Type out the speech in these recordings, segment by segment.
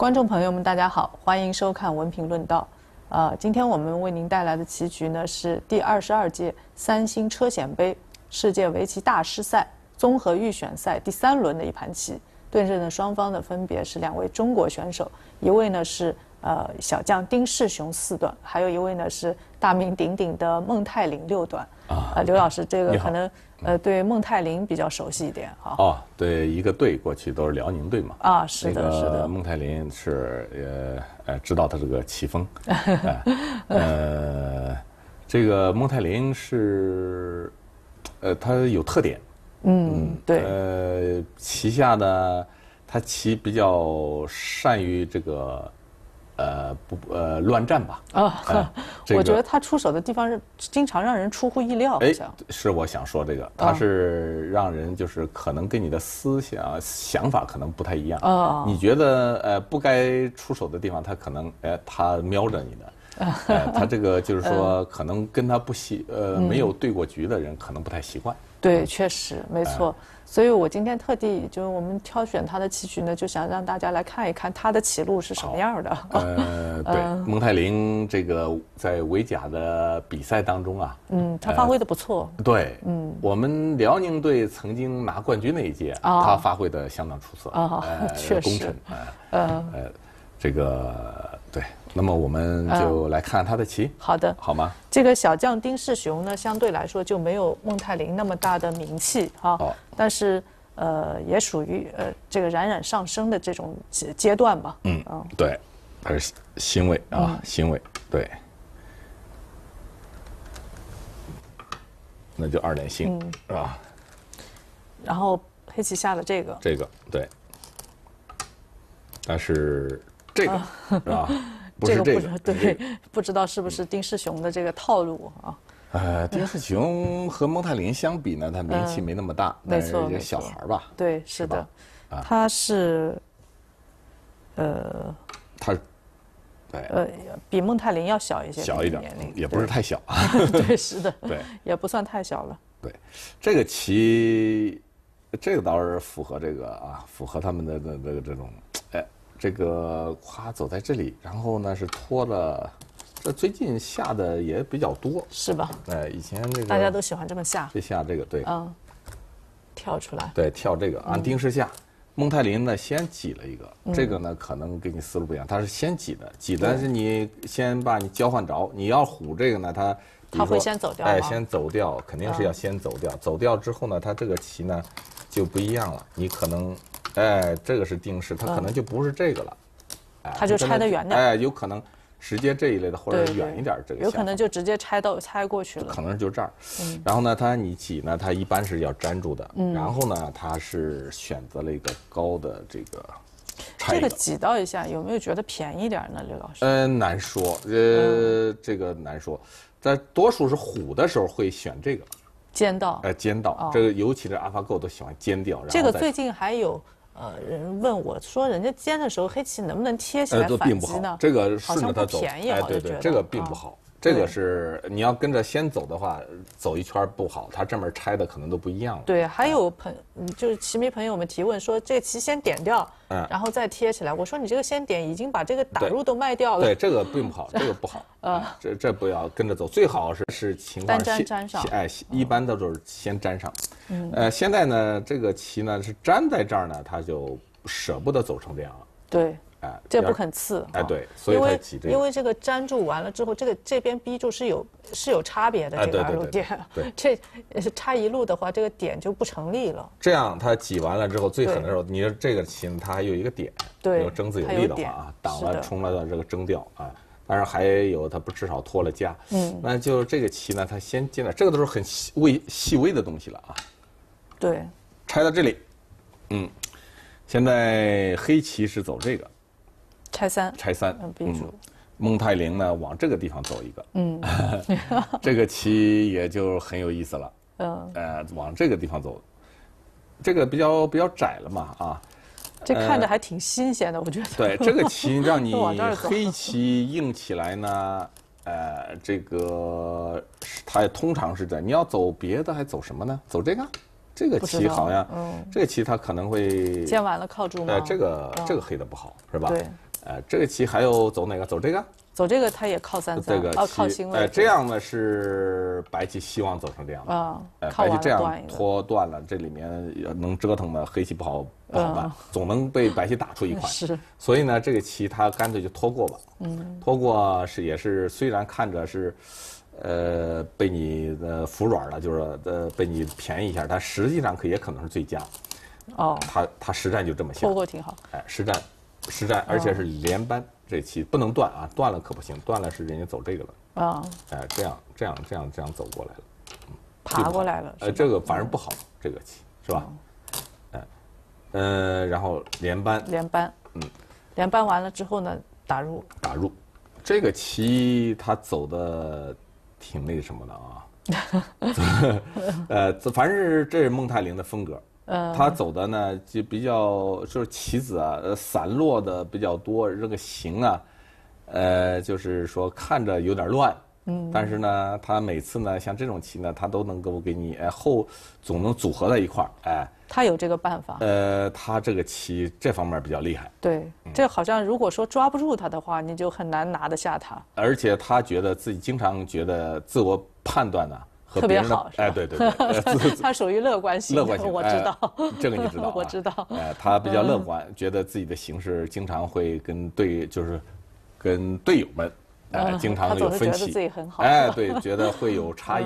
观众朋友们，大家好，欢迎收看《文评论道》。呃，今天我们为您带来的棋局呢是第二十二届三星车险杯世界围棋大师赛综合预选赛第三轮的一盘棋。对阵的双方呢分别是两位中国选手，一位呢是呃小将丁世雄四段，还有一位呢是大名鼎鼎的孟泰林六段。啊，呃，刘老师，这个可能呃对孟泰林比较熟悉一点哈。哦，对，一个队过去都是辽宁队嘛。啊，是的，是的。孟泰林是呃呃知道他这个棋风。呃，这个孟泰林是呃他有特点。嗯，对。呃，旗下呢他棋比较善于这个。呃不呃乱战吧。啊，我觉得他出手的地方是经常让人出乎意料。哎，是我想说这个，他是让人就是可能跟你的思想想法可能不太一样。哦，你觉得呃不该出手的地方，他可能哎他瞄着你的，他这个就是说 可能跟他不习呃没有对过局的人可能不太习惯。对，确实没错。所以我今天特地就是我们挑选他的棋局呢，就想让大家来看一看他的棋路是什么样的。呃，对，蒙泰林这个在围甲的比赛当中啊，嗯，他发挥的不错。对，嗯，我们辽宁队曾经拿冠军那一届，他发挥的相当出色。啊，确实。呃，呃，这个对。那么我们就来看他的棋。好的，好吗？这个小将丁世雄呢，相对来说就没有孟泰林那么大的名气哈。哦。但是呃，也属于呃这个冉冉上升的这种阶阶段吧。嗯嗯，对，还是欣慰啊，欣慰对。那就二连星是吧？然后黑棋下了这个。这个对。但是这个是吧？这个对，不知道是不是丁世雄的这个套路啊？呃，丁世雄和蒙泰林相比呢，他名气没那么大，没错，一个小孩吧？对，是的，他是，呃，他，对，呃，比孟泰林要小一些，小一点，也不是太小，对，是的，对，也不算太小了。对，这个棋，这个倒是符合这个啊，符合他们的这这个这种，哎。这个夸走在这里，然后呢是拖了，这最近下的也比较多，是吧？哎，以前这个大家都喜欢这么下，这下这个对，嗯，跳出来，对，跳这个按定式下。蒙泰林呢先挤了一个，这个呢可能跟你思路不一样，他是先挤的，挤的是你先把你交换着，你要虎这个呢，他他会先走掉，哎，先走掉，肯定是要先走掉，走掉之后呢，他这个棋呢就不一样了，你可能。哎，这个是定式，它可能就不是这个了，哎，它就拆得远点，哎，有可能直接这一类的，或者远一点这个，有可能就直接拆到拆过去了，可能就这儿。嗯。然后呢，它你挤呢，它一般是要粘住的，嗯。然后呢，它是选择了一个高的这个，这个挤到一下，有没有觉得便宜点呢，刘老师？嗯，难说，呃，这个难说，在多数是虎的时候会选这个尖道，哎，尖道，这个尤其是 AlphaGo 都喜欢尖掉。这个最近还有。呃，人问我说，人家煎的时候黑棋能不能贴起来反击呢？这个顺着它走，哎，对对，这个并不好。这个是你要跟着先走的话，走一圈不好，它这面拆的可能都不一样了。对，还有朋就是棋迷朋友们提问说，这个棋先点掉，嗯，然后再贴起来。我说你这个先点已经把这个打入都卖掉了。对，这个并不好，这个不好。呃，这这不要跟着走，最好是是情况先粘上。哎，一般都是先粘上。嗯，呃，现在呢，这个棋呢是粘在这儿呢，它就舍不得走成这样了。对。哎，这不肯刺，哎，对，所以因为因为这个粘住完了之后，这个这边逼住是有是有差别的，这个路点，对，这差一路的话，这个点就不成立了。这样它挤完了之后，最狠的时候，你说这个棋它还有一个点，对，有争子有力的话啊，挡了冲了的这个争掉啊，当然还有它不至少脱了家，嗯，那就这个棋呢，它先进来，这个都是很细微细微的东西了啊，对，拆到这里，嗯，现在黑棋是走这个。拆三，拆三，嗯，孟泰林呢往这个地方走一个，嗯，这个棋也就很有意思了，嗯，呃，往这个地方走，这个比较比较窄了嘛，啊，这看着还挺新鲜的，我觉得。对，这个棋让你 黑棋硬起来呢，呃，这个它通常是在你要走别的还走什么呢？走这个。这个棋好像，嗯，这个棋它可能会尖完了靠住吗？这个这个黑的不好是吧？对，呃，这个棋还有走哪个？走这个？走这个他也靠三三，这个哦，靠棋星位。呃，这样呢是白棋希望走成这样的。啊，呃，靠完了白棋这样。拖断了，这里面能折腾的黑棋不好不好办嗯，总能被白棋打出一块。是，所以呢，这个棋他干脆就拖过吧。嗯，拖过是也是，虽然看着是，呃，被你呃服软了，就是呃被你便宜一下，但实际上可也可能是最佳。哦，他他实战就这么想拖，过挺好。哎，实战，实战，而且是连扳，这棋不能断啊，断了可不行，断了是人家走这个了，啊，哎，这样这样这样这样走过来了。爬过来了。呃，这个反而不好，这个棋是吧？哎，呃，然后连扳连扳，嗯，连扳完了之后呢，打入。打入，这个棋他走的挺那个什么的啊 呃，这反正是这是孟泰林的风格。嗯，他走的呢就比较就是棋子啊，呃，散落的比较多，这个形啊，呃，就是说看着有点乱。嗯，但是呢，他每次呢，像这种棋呢，他都能够给你哎后总能组合在一块儿，哎，他有这个办法。呃，他这个棋这方面比较厉害，对，嗯这好像如果说抓不住他的话，你就很难拿得下他。而且他觉得自己经常觉得自我判断呢和特别别人的好哎，对对对，他属于乐观型，乐观型，我知道。哎这个你知道啊，我知道嗯哎，他比较乐观，觉得自己的形势经常会跟队，就是跟队友们，哎，嗯经常他有分歧。哎，对，觉得会有差异，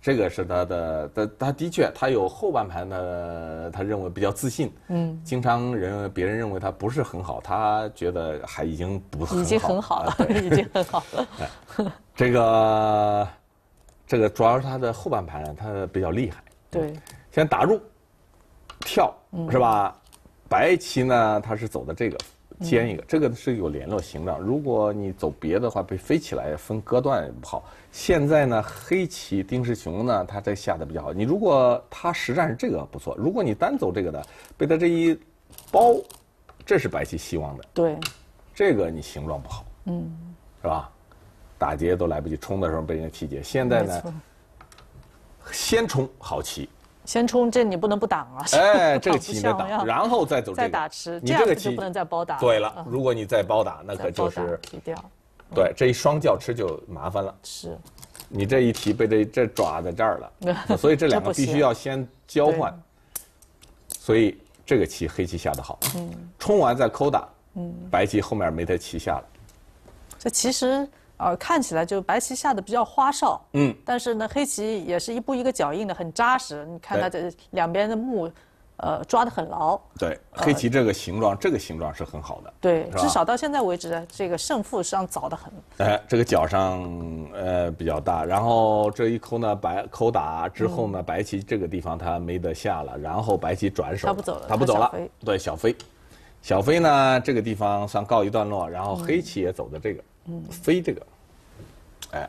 这个是他的，他他的确，他有后半盘的，他认为比较自信，嗯，经常人别人认为他不是很好，他觉得还已经不已经很好了已经很好了。这个这个主要是他的后半盘，他比较厉害。对，先打入，跳嗯是吧？白棋呢，它是走的这个尖一个，这个是有联络形状。如果你走别的话，被飞起来分割断也不好。现在呢，黑棋丁世雄呢，他这下的比较好。你如果他实战是这个不错，如果你单走这个的，被他这一包，这是白棋希望的。对，这个你形状不好，嗯，是吧？打劫都来不及，冲的时候被人家提劫。现在呢，先冲好棋，先冲这你不能不挡啊！哎，这个棋你得挡，然后再走这个，再打吃，你这个棋不能再包打。对了嗯，如果你再包打，那可就是提掉，对这一双叫吃就麻烦了。是。你这一提被这这抓在这儿了，所以这两个必须要先交换。所以这个棋黑棋下的好，嗯。冲完再扣打，嗯。白棋后面没得棋下了。这其实呃看起来就白棋下的比较花哨，嗯，但是呢黑棋也是一步一个脚印的，很扎实。你看它这两边的木，呃抓得很牢。对，黑棋这个形状，这个形状是很好的。对，至少到现在为止，这个胜负上早得很。哎，这个角上呃比较大，然后这一扣呢白扣打之后嗯呢，白棋这个地方它没得下了，然后白棋转手，他不走了他不走了对小飞，小飞呢这个地方算告一段落，然后黑棋也走的这个，嗯，飞这个，哎，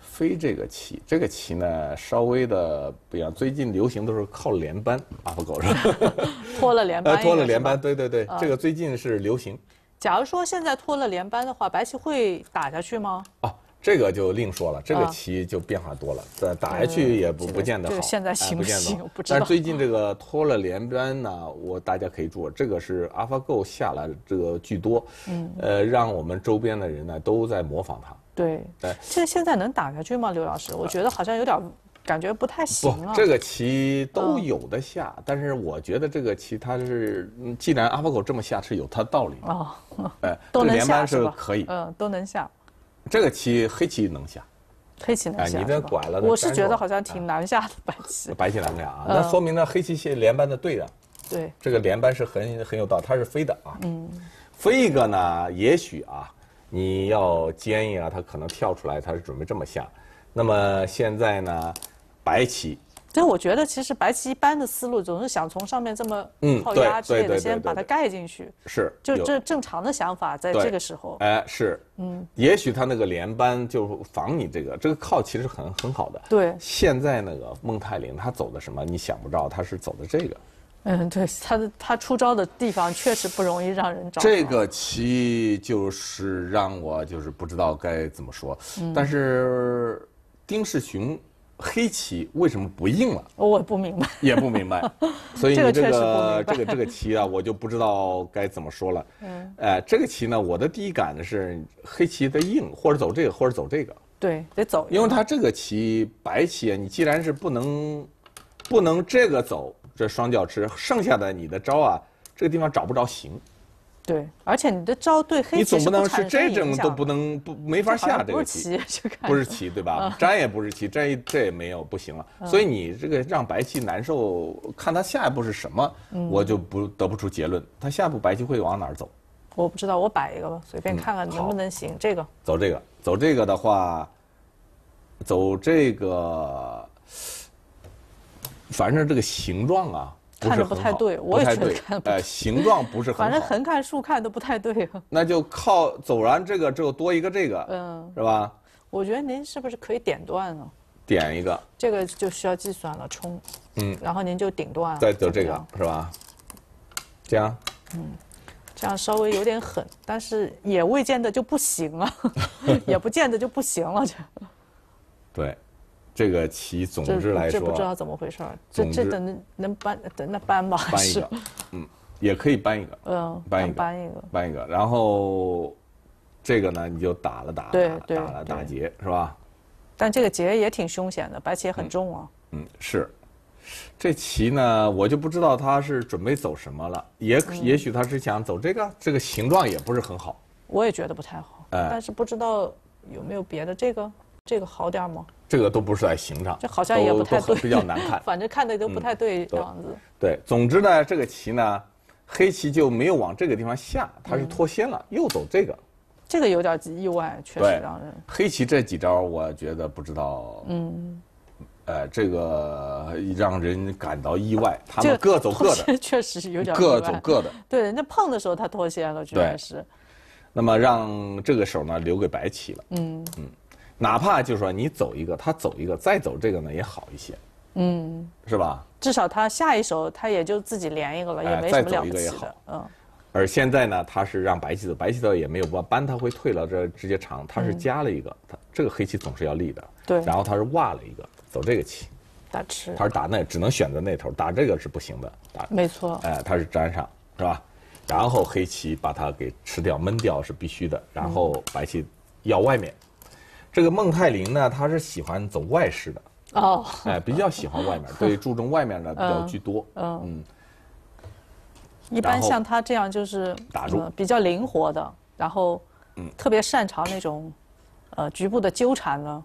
飞这个棋，这个棋呢稍微的不一样，最近流行都是靠连扳，阿布狗 是吧？拖了连扳、呃，拖了连扳，。对对啊对，这个最近是流行。假如说现在脱了连扳的话，白棋会打下去吗？哦，这个就另说了，这个啊棋就变化多了，打打下去也不这个不见得好。现在哎行不见得好行我不知道但是最近这个拖了连扳呢，我大家可以注意，这个是 AlphaGo 下来的这个巨多，嗯，呃，让我们周边的人呢都在模仿它。对，对这现在能打下去吗？刘老师，我觉得好像有点感觉不太行了。不，这个棋都嗯有的下，但是我觉得这个棋它是，嗯既然 AlphaGo 这么下是有它道理的，哦，哎，都能下是吧？是可以，嗯，都能下，这个棋黑棋能下，黑棋能下。哎你这拐了我是觉得好像挺难下的白棋。白棋难下啊，嗯那说明呢黑棋是连扳的对的。对，这个连扳是很很有道理，它是飞的啊。嗯，飞一个呢，也许啊，你要坚硬啊，它可能跳出来，它是准备这么下。那么现在呢，白棋，但我觉得其实白棋一般的思路总是想从上面这么嗯靠压之类的，先把它盖进去。是有就这正常的想法，在这个时候，哎是，嗯，也许他那个连扳就防你这个，这个靠其实很很好的。对现在那个孟泰林他走的什么？你想不着，他是走的这个。嗯，对，他的他出招的地方确实不容易让人找到。这个棋就是让我就是不知道该怎么说，但是丁世雄黑棋为什么不硬了？我不明白，也不明白，所以这个确你这个这个这个棋啊，我就不知道该怎么说了。嗯，哎，这个棋呢，我的第一感呢是黑棋得硬，或者走这个，或者走这个，对，得走，因为它这个棋白棋啊，你既然是不能不能这个走，这双脚吃，剩下的你的招啊，这个地方找不着形，对，而且你的招对黑你棋总不能是这种都不能不没法下这个棋。不是棋，对吧？粘也不是棋，粘这也没有不行了。所以你这个让白棋难受，看他下一步是什么，我就不得不出结论。他下一步白棋会往哪儿走？我不知道，我摆一个吧，随便看看能不能行。这个走这个，走这个的话，走这个，反正这个形状啊，不看着不太对我也觉得看着不呃，形状不是很好。反正横看竖看都不太对。那就靠走完这个之后多一个这个，嗯，是吧？我觉得您是不是可以点断呢？点一个，这个就需要计算了，冲，嗯，然后您就顶断了，再走这个是吧？这样，嗯这样稍微有点狠，但是也未见得就不行了，也不见得就不行了。这 对，这个棋总之来说，这不知道怎么回事儿，这这等能能搬等那搬吧，是搬一个，嗯，也可以搬一个，嗯，搬一个搬一个，搬一个，然后这个呢，你就打了打，对对打打了打对结，是吧？但这个劫也挺凶险的，白棋也很重啊。嗯，是。这棋呢，我就不知道他是准备走什么了，也嗯也许他是想走这个，这个形状也不是很好。我也觉得不太好，哎但是不知道有没有别的，这个这个好点儿吗？这个都不是在形上，这好像也不太对，都很比较难看。反正看的都不太对对样子。对，总之呢，这个棋呢，黑棋就没有往这个地方下，它嗯是脱先了，又走这个。这个有点意外，确实让人黑棋这几招，我觉得不知道，嗯，呃，这个让人感到意外。他们各走各的，确实有点 各走各的。对，人家碰的时候他脱先了，居然是。那么让这个手呢留给白棋了。嗯嗯，哪怕就是说你走一个，他走一个，再走这个呢也好一些，嗯，是吧？至少他下一手他也就自己连一个了，哎也没什么再走了不起的一个也好。嗯，而现在呢，他是让白棋走，白棋走也没有搬搬，他会退了，这直接长，他是加了一个，他这个黑棋总是要立的。嗯对然后他是挖了一个，走这个棋，打吃他，是打那，只能选择那头，打这个是不行的，打没错。哎，他是粘上，是吧？然后黑棋把它给吃掉、闷掉是必须的，然后白棋要外面。这个孟泰林呢，他是喜欢走外式的，哦，哎，比较喜欢外面，对，注重外面的比较居多。嗯嗯，一般像他这样就是打住呃比较灵活的，然后特别擅长那种呃局部的纠缠呢，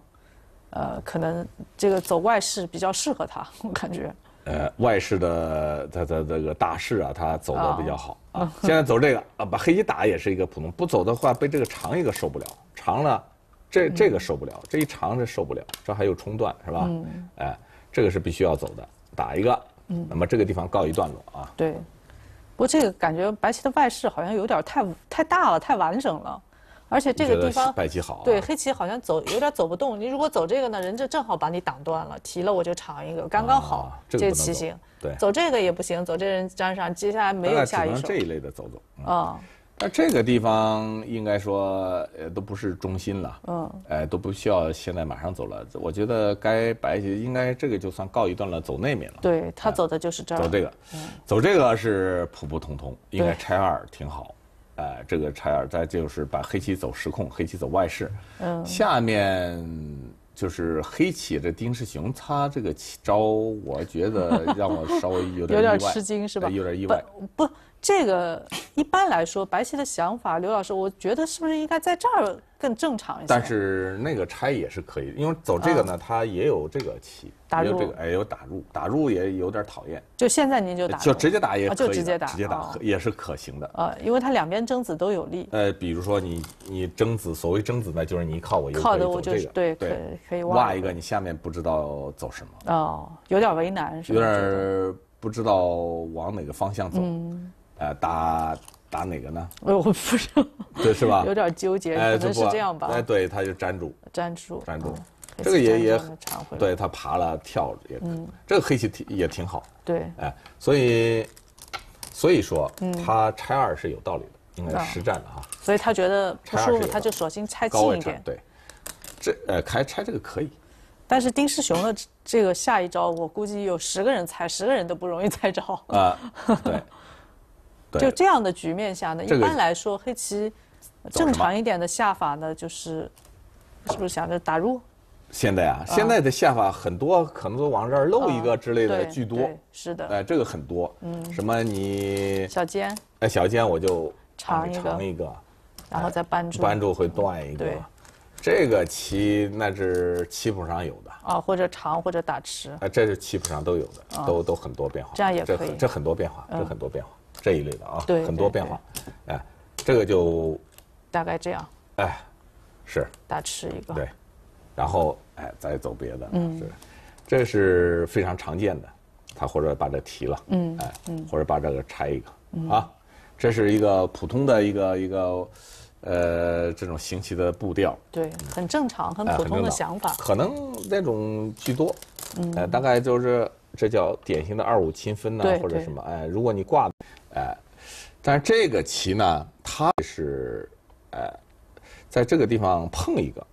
呃，可能这个走外式比较适合他，我感觉。呃，外式的他的这个大势啊，他走的比较好啊。现在走这个啊，把黑棋打也是一个普通，不走的话被这个长一个受不了，长了这这个受不了，这一长这受不了，这还有冲断是吧？嗯哎，这个是必须要走的，打一个，嗯那么这个地方告一段落啊。对，不过这个感觉白棋的外势好像有点太太大了，太完整了，而且这个地方白棋好啊对黑棋好像走有点走不动。你如果走这个呢，人家正好把你挡断了，提了我就长一个，刚刚好啊，这个棋形。对走这个也不行，走这人粘上，接下来没有下一手这一类的走走。嗯啊。那这个地方应该说，呃，都不是中心了，嗯，哎，都不需要现在马上走了。我觉得该白棋应该这个就算告一段落，走那面了。对他走的就是这儿，走这个，走这个是普普通通，应该拆二挺好。哎，这个拆二，再就是把黑棋走实控，黑棋走外势。嗯下面就是黑棋的丁世雄，他这个棋招，我觉得让我稍微有点 有点意外吃惊是吧？哎有点意外。不不，这个一般来说，白棋的想法，刘老师，我觉得是不是应该在这儿更正常一些？但是那个拆也是可以，因为走这个呢，它也有这个棋，嗯打入这个，哎，有打入，打入也有点讨厌，就现在您就打，就直接打也啊可以直接打直接打哦。也是可行的。呃，因为它两边争子都有利，呃，比如说你你争子，所谓争子呢，就是你一靠我一个靠的我走这个，就是对，可以可以挖挖一个，你下面不知道走什么，哦，有点为难是吧？有点不知道往哪个方向走，嗯，呃，打打哪个呢？呃我不知道对，是吧？有点纠结，哎，可能是这样吧哎，，对，他就粘住，粘住，粘住嗯这个也也对他爬了跳了也嗯，这个黑棋挺也挺好。对，哎，所以所以说嗯他拆二是有道理的，应该实战的哈，所以他觉得不舒服，他就索性拆近一点，对，这呃开拆这个可以，但是丁世雄的这个下一招，我估计有十个人猜，十个人都不容易 猜着。啊，对。就这样的局面下呢，一般来说黑棋正常一点的下法呢，就是是不是想着打入？现在啊，现在的下法很多，可能都往这儿漏一个之类的居多。是的。哎，这个很多。嗯。什么你？小尖。哎，小尖我就长一个。长一个。然后再扳住。扳住会断一个。对。这个棋那是棋谱上有的。啊，或者长或者打迟。哎，这是棋谱上都有的，都都很多变化。这样也可以。这很多变化，这很多变化。这一类的啊，对很多变化，哎，这个就大概这样，哎，是大吃一个，对，然后哎再走别的，嗯，是，这是非常常见的，他或者把这提了，嗯，哎，或者把这个拆一个，啊，这是一个普通的一个一个，呃，这种行棋的步调，对，很正常，很普通的想法，可能那种居多，嗯，大概就是这叫典型的二五七分呐，或者什么，哎，如果你挂。哎，但是这个棋呢，它是，哎，在这个地方碰一个，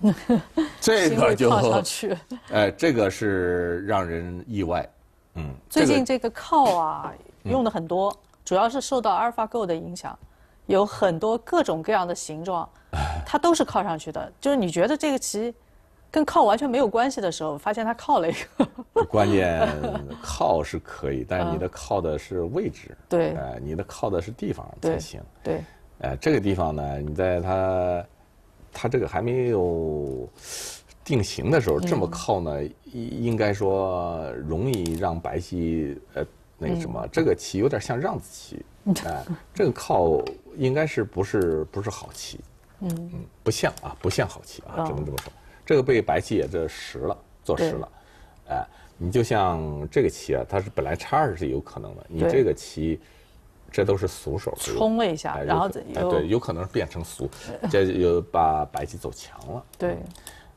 这个就，哎，这个是让人意外，嗯。最近这个靠啊用的很多，主要是受到阿尔法狗的影响，有很多各种各样的形状，它都是靠上去的。就是你觉得这个棋。跟靠完全没有关系的时候，发现他靠了一个。关键 靠是可以，但是你的靠的是位置。对。哎，你的靠的是地方才行。对。哎，这个地方呢，你在它，它这个还没有定型的时候，这么靠呢，应应该说容易让白棋呃那个什么，这个棋有点像让子棋。哎，这个靠应该是不是不是好棋？嗯嗯，不像啊，不像好棋啊，只能这么说。这个被白棋也这实了，做实了，哎，你就像这个棋啊，它是本来叉二是有可能的，你这个棋，这都是俗手，冲了一下，然后哎对，有可能变成俗，这就把白棋走强了。对，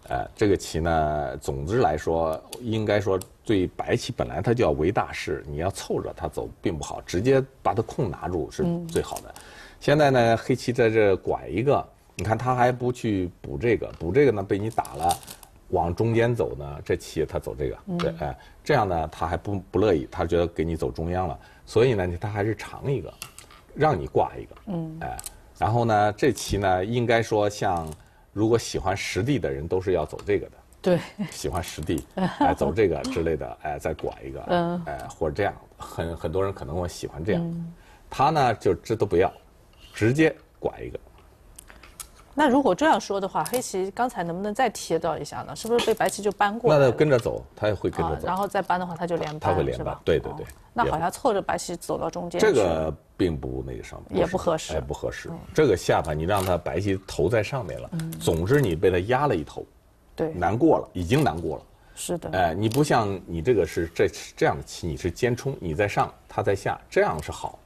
哎，这个棋呢，总之来说，应该说对白棋本来它就要为大势，你要凑着它走并不好，直接把它空拿住是最好的。现在呢，黑棋在这拐一个。你看他还不去补这个，补这个呢被你打了，往中间走呢，这棋他走这个，对，哎，这样呢他还不不乐意，他觉得给你走中央了，所以呢他还是长一个，让你挂一个，嗯，哎，然后呢这棋呢应该说像如果喜欢实地的人都是要走这个的，对，喜欢实地，哎，走这个之类的，哎，再拐一个，嗯，哎，或者这样，很很多人可能会喜欢这样，他呢就这都不要，直接拐一个。那如果这样说的话，黑棋刚才能不能再贴到一下呢？是不是被白棋就搬过？那他跟着走，他也会跟着走。然后再搬的话，他就连搬，他会连搬，对对对。那好像凑着白棋走到中间。这个并不那个什么，也不合适，也不合适。这个下盘你让他白棋头在上面了，总之你被他压了一头，对，难过了，已经难过了。是的。哎，你不像你这个是这这样的棋，你是尖冲，你在上，他在下，这样是好，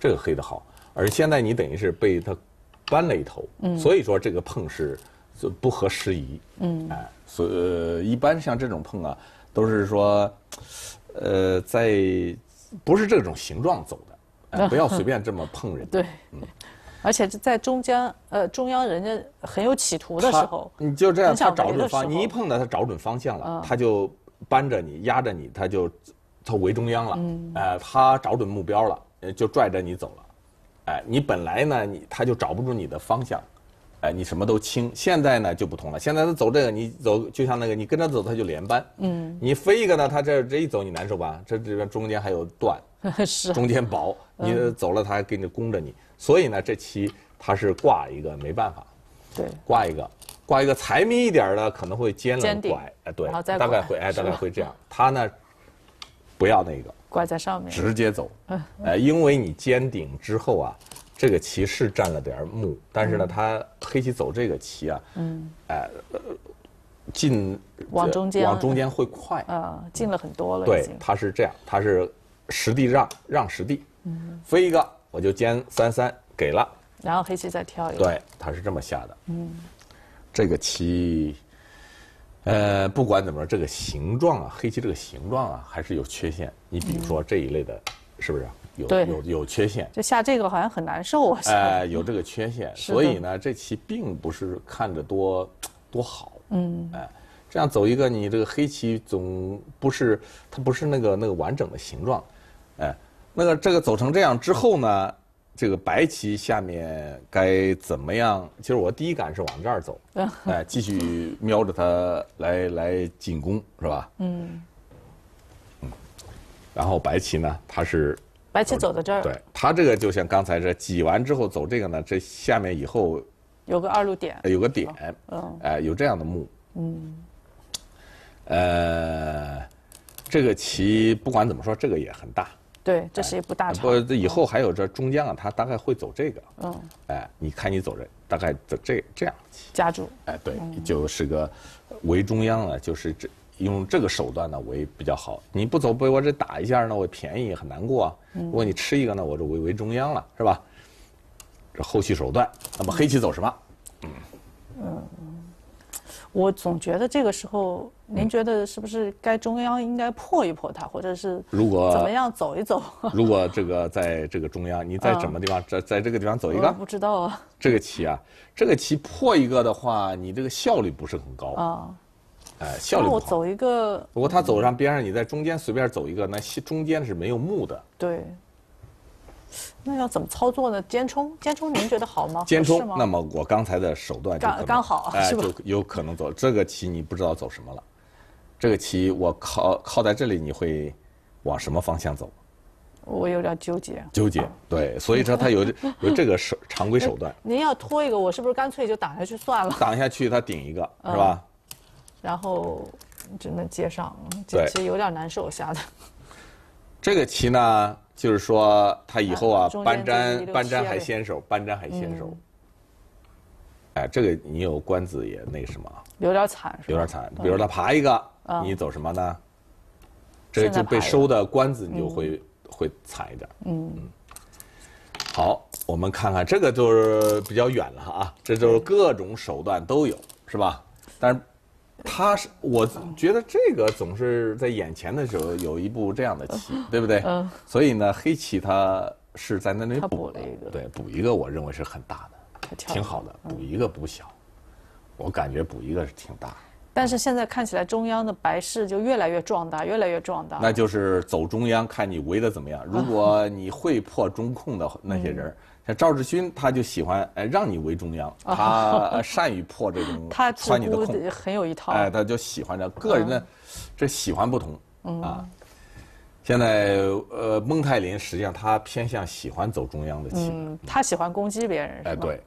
这个黑的好。而现在你等于是被他。搬了一头，所以说这个碰是不合时宜。嗯，哎，所以一般像这种碰啊，都是说，呃，在不是这种形状走的，哎，不要随便这么碰人。对，嗯而且在中间，呃，中央人家很有企图的时候，你就这样，他找准方，你一碰呢，他找准方向了，他就扳着你，压着你，他就他围中央了。嗯，哎，他找准目标了，就拽着你走了。哎，你本来呢，你他就找不住你的方向，哎，你什么都轻。现在呢就不同了，现在他走这个，你走就像那个，你跟着走他就连班。嗯，你飞一个呢，他这这一走你难受吧？这这边中间还有断，是中间薄，你走了他还给你供着你。所以呢，这棋他是挂一个没办法，对，挂一个，挂一个财迷一点的可能会尖了拐，哎，对，大概会哎大概会这样。他呢不要那个。挂在上面，直接走，哎，因为你尖顶之后啊，这个棋是占了点目，但是呢，他黑棋走这个棋啊，嗯，哎，进往中间，往中间会快，啊，进了很多了，对，他是这样，他是实地让让实地，嗯，飞一个我就尖三三给了，然后黑棋再跳一个，对，他是这么下的，嗯，这个棋。呃，不管怎么说，这个形状啊，黑棋这个形状啊，还是有缺陷。你比如说这一类的，是不是有有有缺陷？就下这个好像很难受啊。哎，有这个缺陷，所以呢，这棋并不是看着多多好。嗯，哎，这样走一个，你这个黑棋总不是它不是那个那个完整的形状，哎，那个这个走成这样之后呢，这个白棋下面该怎么样？其实我第一感是往这儿走，哎，继续瞄着它来来进攻，是吧？嗯。嗯。然后白棋呢，它是白棋走到这儿，对，它这个就像刚才这挤完之后走这个呢，这下面以后有个二路点，有个点，嗯，哎，有这样的目，嗯。呃，这个棋不管怎么说，这个也很大。对，这是一步大场。不，以后还有这中间啊，他大概会走这个。嗯。哎，你看你走这，大概走这这样。夹住。哎，对，就是个围中央了，就是这用这个手段呢围比较好。你不走被我这打一下呢，我便宜很难过啊。如果你吃一个呢，我就围围中央了，是吧？这后续手段。那么黑棋走什么？嗯。嗯。我总觉得这个时候，您觉得是不是该中央应该破一破它，或者是如果怎么样走一走？如果这个在这个中央，你在什么地方？在在这个地方走一个？不知道啊。这个棋啊，这个棋破一个的话，你这个效率不是很高啊。哎，效率不好。我走一个。如果他走上边上，你在中间随便走一个，那中间是没有木的。对。那要怎么操作呢？尖冲，尖冲，您觉得好吗？尖冲，那么我刚才的手段刚刚好，哎，就有可能走这个棋，你不知道走什么了。这个棋我靠靠在这里，你会往什么方向走？我有点纠结。纠结，对，所以说他有有这个手常规手段。您要拖一个，我是不是干脆就挡下去算了？挡下去，他顶一个，是吧？然后只能接上，这棋有点难受下的。这个棋呢？就是说，他以后啊，搬粘搬粘还先手，搬粘还先手。哎，这个你有官子也那什么，有点惨是，有点惨。比如他爬一个，你走什么呢？这就被收的官子，你就会会惨一点。嗯。好，我们看看这个就是比较远了啊，这就是各种手段都有，是吧？但是。他是，我觉得这个总是在眼前的时候有一步这样的棋，对不对？嗯。所以呢，黑棋它是在那里补了一个，对，补一个，我认为是很大的，挺好的。补一个补小，我感觉补一个是挺大。但是现在看起来中央的白势就越来越壮大，越来越壮大。那就是走中央，看你围的怎么样。如果你会破中控的那些人。像赵志勋，他就喜欢哎让你围中央，他善于破这种 穿你的空，很有一套。哎，他就喜欢这个人的这喜欢不同啊。现在呃，蒙泰林实际上他偏向喜欢走中央的棋，他喜欢攻击别人。哎，对，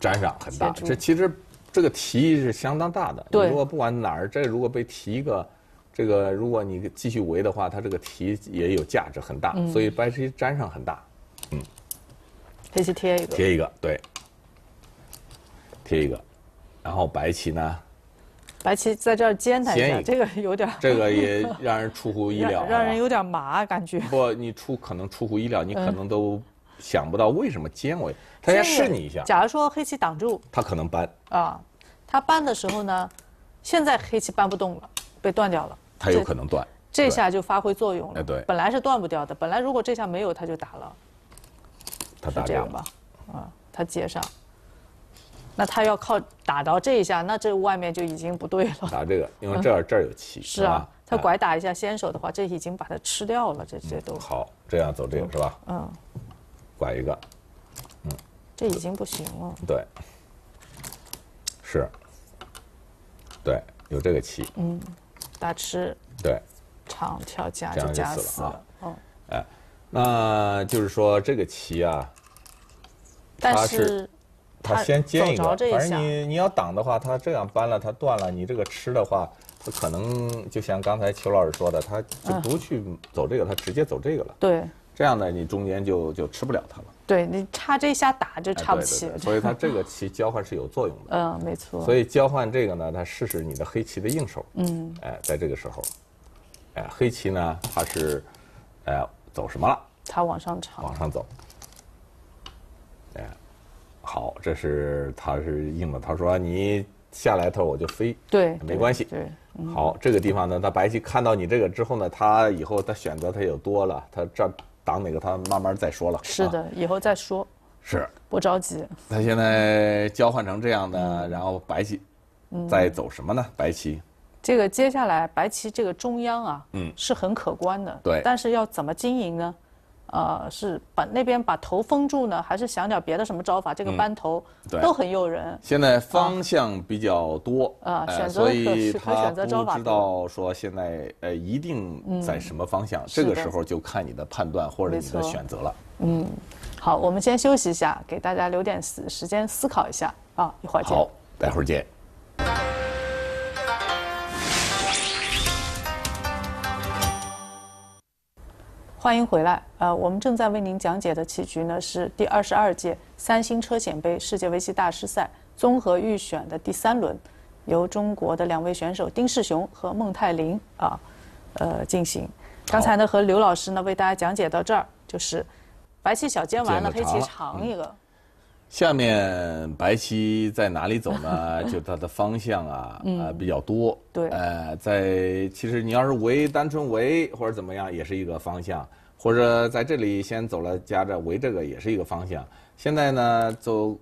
沾上很大。这其实这个提议是相当大的。对，如果不管哪儿，这如果被提一个，这个如果你继续围的话，它这个提也有价值很大。所以白棋沾上很大，嗯。黑棋贴一个，贴一个，对，贴一个，然后白棋呢？白棋在这儿尖它一下，这个有点，这个也让人出乎意料，让人有点麻感觉。不，你出可能出乎意料，你可能都想不到为什么尖尾，他先试你一下。假如说黑棋挡住，他可能搬啊，他搬的时候呢，现在黑棋搬不动了，被断掉了，他有可能断，这下就发挥作用了。哎，对，本来是断不掉的，本来如果这下没有，他就打了。他打这样吧，啊，他接上，那他要靠打到这一下，那这外面就已经不对了。打这个，因为这儿这儿有棋，是啊，他拐打一下先手的话，这已经把它吃掉了，这这都好。这样走这个是吧？嗯，拐一个，嗯，这已经不行了。对，是，对，有这个棋，嗯，打吃，对，长跳夹就夹死了，哦，哎。那就是说这个棋啊，他是他先接一个，反正你你要挡的话，他这样搬了，他断了，你这个吃的话，他可能就像刚才邱老师说的，他就不去走这个，他直接走这个了。对，这样呢，你中间就就吃不了它了。对你差这一下打就差不起，所以它这个棋交换是有作用的。嗯，没错。所以交换这个呢，它试试你的黑棋的应手。嗯，哎，在这个时候，哎，黑棋呢，它是，哎。走什么了？它往上长，往上走。哎，好，这是它是硬的。他说你下来头我就飞，对，没关系。对，好，这个地方呢，他白棋看到你这个之后呢，他以后他选择他有多了，他这挡哪个他慢慢再说了。是的，以后再说。是，不着急。他现在交换成这样的，然后白棋在走什么呢？白棋。这个接下来白棋这个中央啊，嗯，是很可观的。对。但是要怎么经营呢？呃，是把那边把头封住呢，还是想点别的什么招法？这个扳头都很诱人。现在方向比较多啊，选择所以他不知道说现在呃一定在什么方向，这个时候就看你的判断或者你的选择了。嗯，好，我们先休息一下，给大家留点时时间思考一下啊，一会儿见。好，待会儿见。欢迎回来。呃，我们正在为您讲解的棋局呢是第二十二届三星车险杯世界围棋大师赛综合预选的第三轮，由中国的两位选手丁世雄和孟泰林啊，呃进行。刚才呢和刘老师呢为大家讲解到这儿，就是白棋小尖完了，黑棋长一个。下面白棋在哪里走呢？就它的方向啊，呃比较多。对。呃，在其实你要是围单纯围或者怎么样，也是一个方向。或者在这里先走了，夹着围这个也是一个方向。现在呢，走，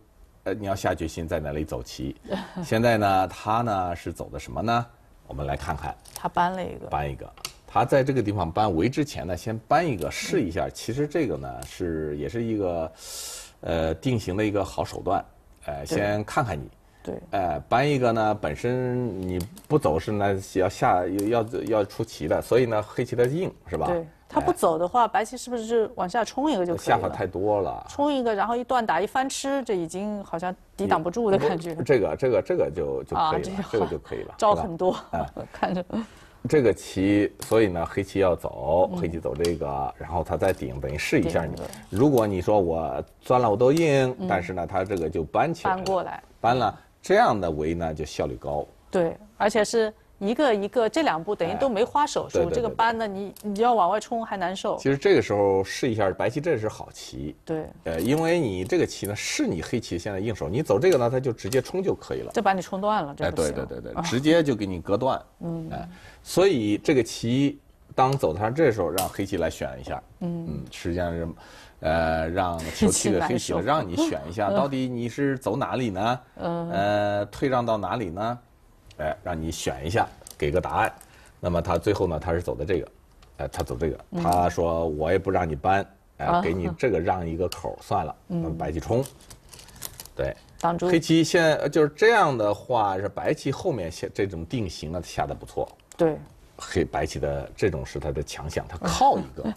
呃，你要下决心在哪里走棋。现在呢，他呢是走的什么呢？我们来看看。他搬了一个。搬一个。他在这个地方搬围之前呢，先搬一个试一下。其实这个呢是也是一个。呃，定型的一个好手段，呃，先看看你，对，呃，搬一个呢，本身你不走是那要下要要出棋的，所以呢，黑棋的硬是吧？对，他不走的话，白棋是不是就往下冲一个就可以了？下法太多了，冲一个，然后一断打一翻吃，这已经好像抵挡不住的感觉。这个这个这个就就可以了，这个就可以了，招很多，看着。这个棋，所以呢，黑棋要走，黑棋走这个，然后他再顶，等于试一下你。如果你说我钻了我都硬，但是呢，他这个就搬起来，搬过来，搬了，这样的围呢就效率高。对，而且是一个一个，这两步等于都没花手术，这个搬呢，你你要往外冲还难受。其实这个时候试一下白棋，这是好棋。对，呃，因为你这个棋呢是你黑棋现在应手，你走这个呢，他就直接冲就可以了。这把你冲断了，哎，对对对对，直接就给你割断。嗯，哎。所以这个棋当走到这时候，让黑棋来选一下。嗯嗯，实际上是，呃，让求棋的黑棋让你选一下，到底你是走哪里呢？嗯，呃，退让到哪里呢？哎，让你选一下，给个答案。那么他最后呢，他是走的这个，哎，他走这个。他说我也不让你搬，哎，给你这个让一个口算了。嗯，白棋冲，对。黑棋现就是这样的话，是白棋后面下这种定型呢下的不错。对，黑白棋的这种是他的强项，他靠一个，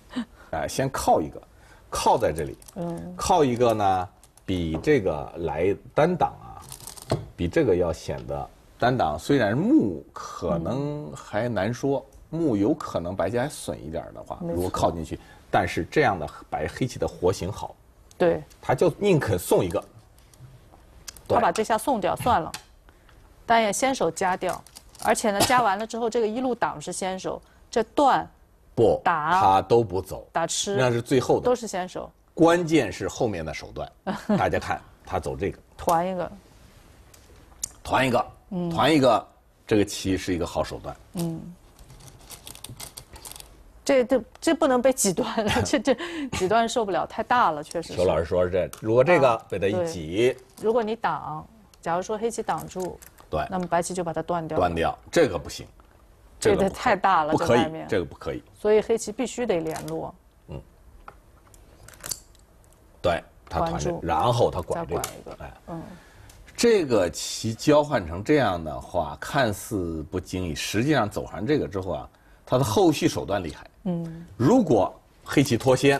哎，先靠一个，靠在这里，嗯，靠一个呢，比这个来单挡啊，比这个要显得单挡。虽然木可能还难说，木有可能白棋还损一点的话，如果靠进去，但是这样的白黑棋的活形好，对，他就宁肯送一个，他把这下送掉算了，但也先手加掉。而且呢，加完了之后，这个一路挡是先手，这断不打他都不走，打吃那是最后的，都是先手。关键是后面的手段，大家看他走这个 团一个，团一个，团一个，这个棋是一个好手段。嗯，这这这不能被挤断了，这这挤断受不了，太大了，确实。周 老师说这，如果这个被他一挤，如果你挡，假如说黑棋挡住。对，那么白棋就把它断掉。断掉，这个不行，这个太大了，不可以，这个不可以。所以黑棋必须得联络。嗯，对，他团住，然后他拐这个，哎，嗯，这个棋交换成这样的话，看似不经意，实际上走完这个之后啊，他的后续手段厉害。嗯，如果黑棋脱先，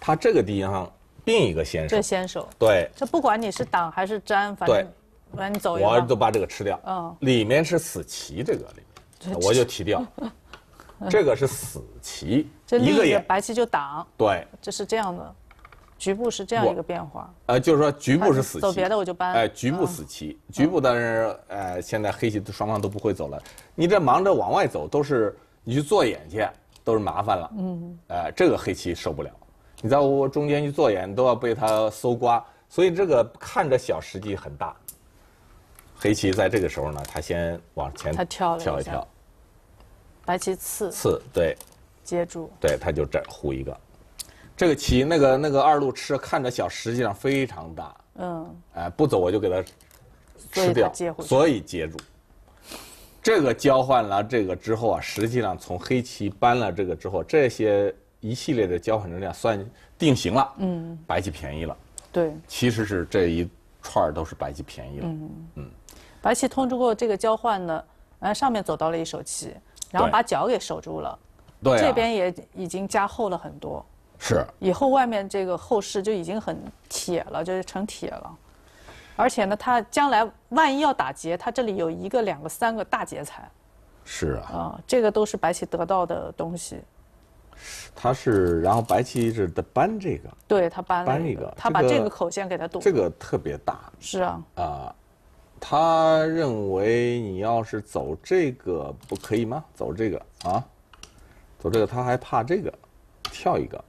他这个地方并一个先手，这先手，对，这不管你是挡还是粘，反正。我都把这个吃掉，嗯，里面是死棋，这个里面。我就提掉，这个是死棋，一个眼白棋就挡，对，这是这样的，局部是这样一个变化，呃，就是说局部是死棋，走别的我就搬，哎，局部死棋，局部但是呃，现在黑棋双方都不会走了，你这忙着往外走，都是你去做眼去，都是麻烦了，嗯，哎，这个黑棋受不了，你在我中间去做眼都要被他搜刮，所以这个看着小，实际很大。黑棋在这个时候呢，他先往前跳跳一跳，白棋刺刺对，接住对，他就这护一个，这个棋那个那个二路吃看着小，实际上非常大，嗯，哎不走我就给他吃掉，所以接住。这个交换了这个之后啊，实际上从黑棋搬了这个之后，这些一系列的交换能量算定型了。嗯，白棋便宜了。对，其实是这一串儿都是白棋便宜了。嗯嗯，白棋通过这个交换呢，呃，上面走到了一手棋，然后把角给守住了。对，这边也已经加厚了很多。是。以后外面这个后势就已经很铁了，就是成铁了。而且呢，他将来万一要打劫，他这里有一个、两个、三个大劫财。是啊。啊，这个都是白棋得到的东西。他是，然后白棋是得搬这个。对他搬搬一个，他把这个口先给他堵。这个特别大。是啊。啊，他认为你要是走这个不可以吗？走这个啊，走这个他还怕这个，跳一个。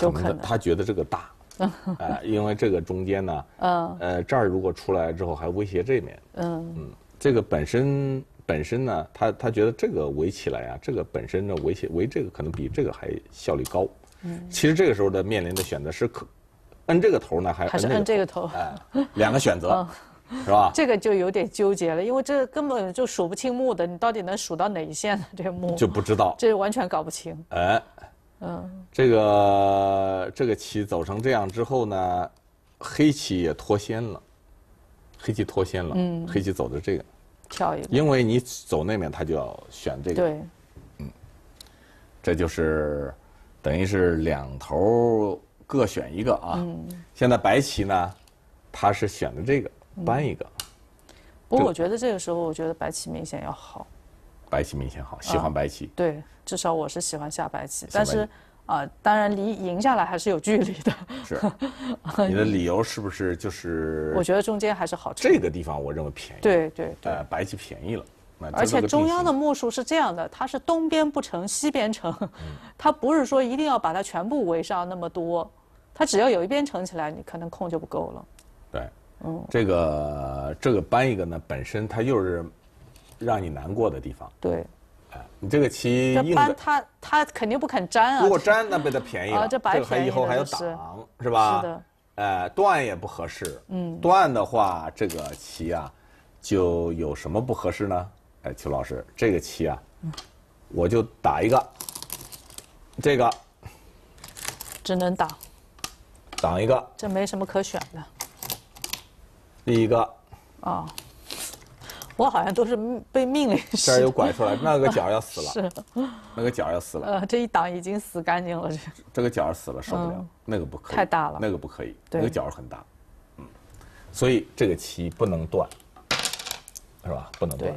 有可能。他觉得这个大。呃，因为这个中间呢，嗯，呃，这儿如果出来之后还威胁这面，嗯嗯，这个本身本身呢，他他觉得这个围起来啊，这个本身呢围起围这个可能比这个还效率高，嗯，其实这个时候的面临的选择是可摁这个头呢，还还是摁这个头？哎，两个选择，是吧？这个就有点纠结了，因为这根本就数不清目的，你到底能数到哪一线呢？这个目就不知道，这完全搞不清。哎。嗯，这个这个棋走成这样之后呢，黑棋也脱先了，黑棋脱先了，嗯，黑棋走的这个，跳一个，因为你走那面，他就要选这个，对，嗯，这就是等于是两头各选一个啊。嗯，现在白棋呢，他是选的这个搬一个，不过我觉得这个时候，我觉得白棋明显要好。白棋明显好，喜欢白棋。对，至少我是喜欢下白棋，但是啊，当然离赢下来还是有距离的。是，你的理由是不是就是？我觉得中间还是好。这个地方我认为便宜。对对对，白棋便宜了。而且中央的目数是这样的，它是东边不成西边成，它不是说一定要把它全部围上那么多，它只要有一边成起来，你可能空就不够了。对，嗯，这个这个搬一个呢，本身它又是。让你难过的地方。对，哎，你这个棋硬的，他他肯定不肯粘啊。如果粘，那被他便宜了。这白还以后还有挡，是吧？是的。哎，断也不合适。嗯。断的话，这个棋啊，就有什么不合适呢？哎，邱老师，这个棋啊，我就打一个，这个，只能挡，挡一个。这没什么可选的。第一个。啊。我好像都是被命令。这儿又拐出来，那个角要死了。是，那个角要死了。呃，这一挡已经死干净了。这这个角死了，受不了，那个不可以。太大了。那个不可以，那个角很大。嗯，所以这个棋不能断，是吧？不能断。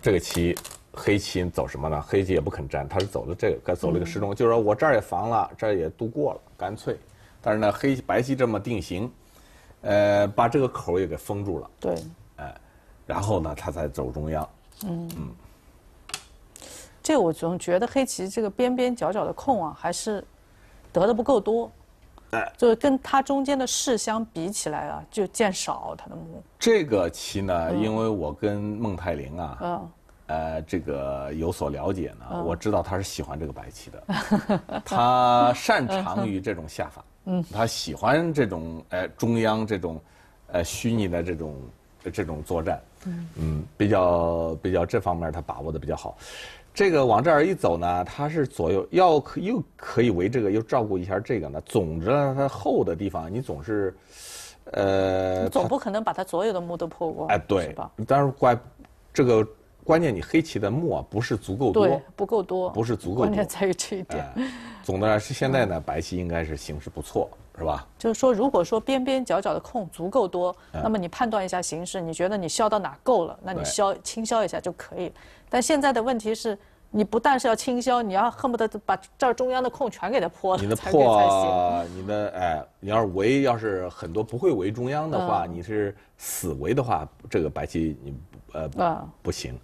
这个棋，黑棋走什么呢？黑棋也不肯粘，他是走的这个，该走了一个时钟，就是说我这儿也防了，这儿也度过了，干脆。但是呢，黑白棋这么定型。呃，把这个口也给封住了。对。哎，然后呢，他才走中央。嗯嗯。这我总觉得黑棋这个边边角角的空啊，还是得的不够多。哎。就是跟它中间的士相比起来啊，就见少它的目。这个棋呢，因为我跟孟泰林啊，嗯，呃，这个有所了解呢，我知道他是喜欢这个白棋的，他擅长于这种下法。嗯，他喜欢这种呃中央这种，呃虚拟的这种这种作战，嗯嗯，比较比较这方面他把握的比较好。这个往这儿一走呢，他是左右要可又可以围这个，又照顾一下这个呢。总之呢它厚的地方，你总是，呃，总不可能把它所有的墓都破过，哎，对，但是怪这个。关键你黑棋的目啊不是足够多，不够多，不是足够多。关键在于这一点。总的来说，现在呢，白棋应该是形势不错，是吧？就是说，如果说边边角角的空足够多，那么你判断一下形势，你觉得你消到哪够了，那你消清消一下就可以。但现在的问题是。你不但是要清消，你要恨不得把这儿中央的空全给它破了，你的破，你的哎，你要是围，要是很多不会围中央的话，你是死围的话，这个白棋你呃不行。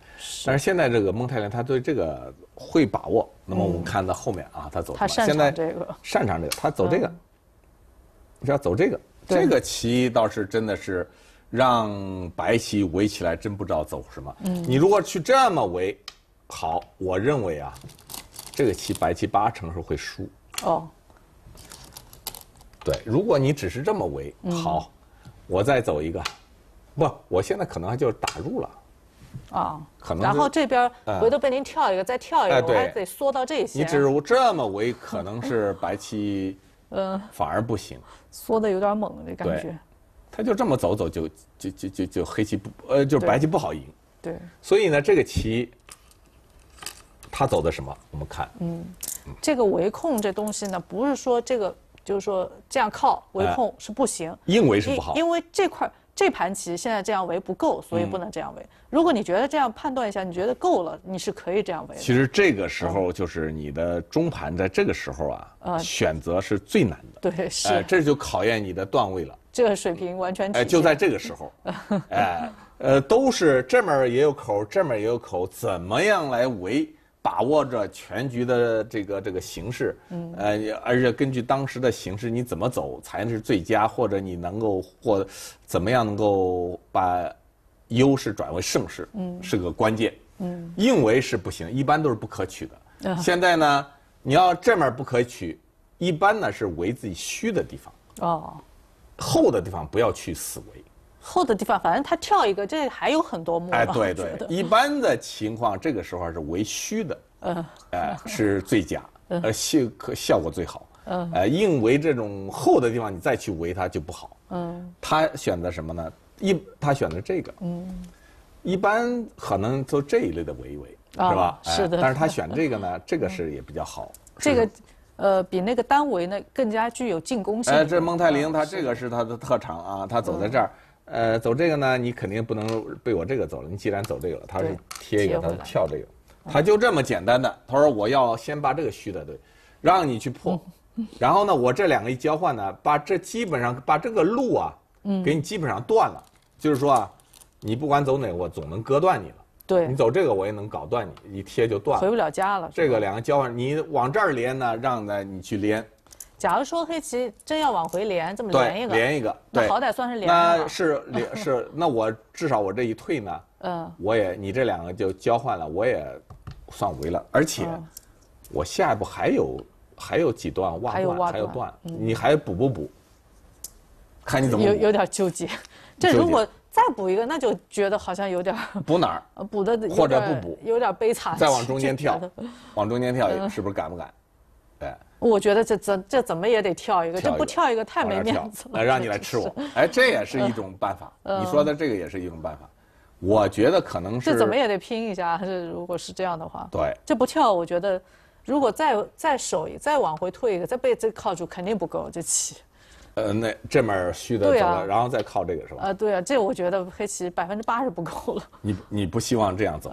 但是现在这个孟太良他对这个会把握，那么我们看到后面啊，他走他擅长这个，擅长这个，他走这个，你要走这个，这个棋倒是真的是让白棋围起来，真不知道走什么。嗯，你如果去这么围。好，我认为啊，这个棋白棋八成是会输。哦，对，如果你只是这么围，好，我再走一个，不，我现在可能就打入了。啊，可能然后这边嗯回头被您跳一个，再跳一个，哎我还得缩到这些。你只如这么围，可能是白棋 嗯，反而不行。缩的有点猛，这感对觉。他就这么走走，就就就就就黑棋不呃，就是白棋不好赢。对，所以呢，这个棋他走的什么？我们看，嗯这个围控这东西呢，不是说这个就是说这样靠围控是不行，硬围哎是不好。因因为这块这盘棋现在这样围不够，所以不能这样围。如果你觉得这样判断一下，你觉得够了，你是可以这样围的。其实这个时候就是你的中盘，在这个时候啊，嗯选择是最难的。对，是、哎，这就考验你的段位了。这个水平完全哎，现。就在这个时候，哎，呃，都是这面也有口，这面也有口，怎么样来围？把握着全局的这个这个形势，嗯，呃，而且根据当时的形势，你怎么走才是最佳，或者你能够或怎么样能够把优势转为胜势，嗯，是个关键，嗯，硬围是不行，一般都是不可取的。啊现在呢，你要这面不可取，一般呢是围自己虚的地方，哦，厚的地方不要去死围。厚的地方，反正他跳一个，这还有很多幕。哎，对，对一般的情况，这个时候是为虚的，嗯，哎，是最佳，呃，效可效果最好。嗯，呃，硬围这种厚的地方，你再去围它就不好。嗯，他选择什么呢？一他选择这个。嗯，一般可能做这一类的围一围，啊是吧？哎是的但是他选这个呢，这个是也比较好。这个，呃，比那个单围呢更加具有进攻性。哎，这蒙太玲，嗯他这个是他的特长啊，他走在这儿。呃，走这个呢，你肯定不能被我这个走了。你既然走这个了，他是贴一个，他跳这个，他就这么简单的。他说我要先把这个虚的对，让你去破，然后呢，我这两个一交换呢，把这基本上把这个路啊，给你基本上断了。就是说啊，你不管走哪个，我总能割断你了。对你，走这个我也能搞断你，一贴就断了回。不了家了。这个两个交换，你往这儿连呢，让呢你去连，假如说黑棋真要往回连，这么连一，个，连一个，对。那好歹算是连上那。是连 是，那我至少我这一退呢，嗯，我也你这两个就交换了，我也算围了，而且嗯我下一步还有还有几段挖段，还有挖段还有段，你还补不补？看你怎么有有点纠结。这如果再补一个，那就觉得好像有点 补哪儿？呃补的或者不补有点悲惨。再往中间跳往中间跳，嗯是不是敢不敢？哎，我觉得这怎这怎么也得跳一个，这不跳一个太没面子了。来让你来吃我，哎，这也是一种办法。你说的这个也是一种办法。我觉得可能是这怎么也得拼一下。这如果是这样的话，对，这不跳，我觉得如果再再守一再往回退一个，再被这靠住，肯定不够这棋。呃，那这面虚的走了，然后再靠这个是吧？啊，对啊，这我觉得黑棋百分之八十不够了。你你不希望这样走